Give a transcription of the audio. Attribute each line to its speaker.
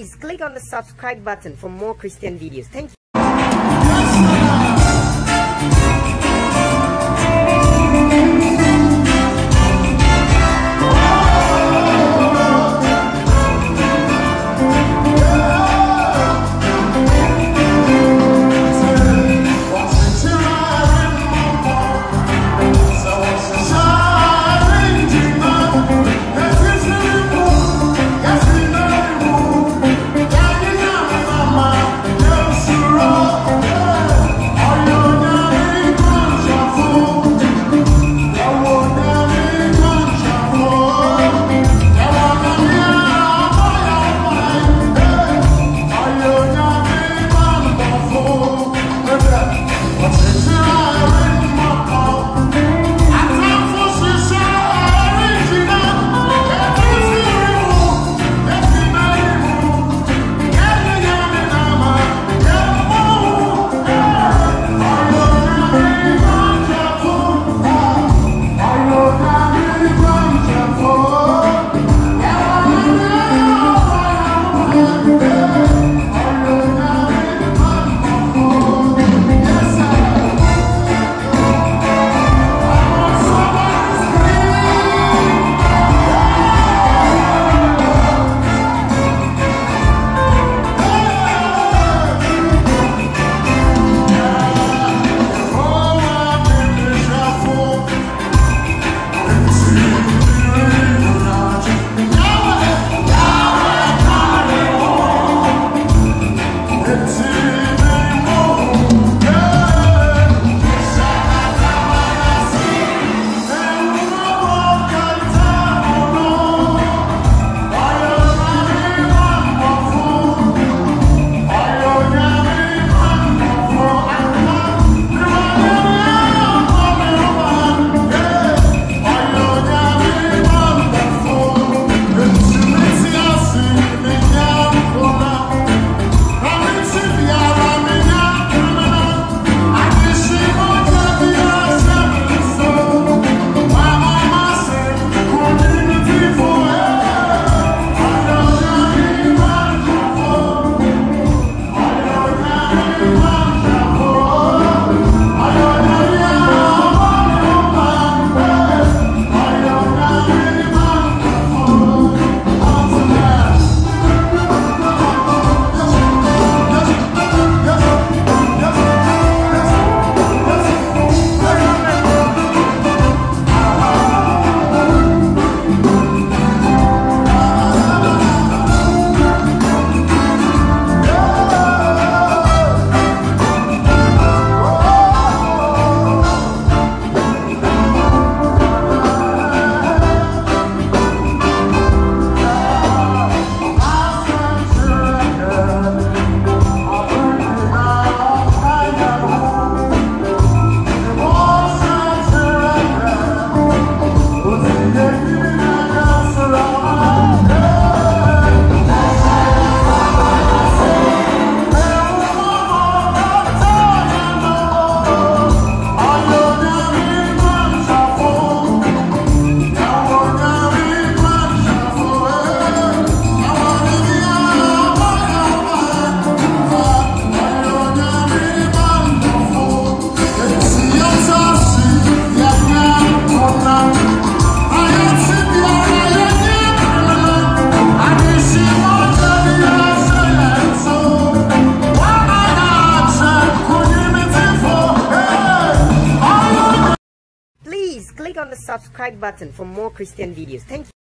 Speaker 1: Please click on the subscribe button for more Christian videos. Thank you. Subscribe button for more Christian videos. Thank you.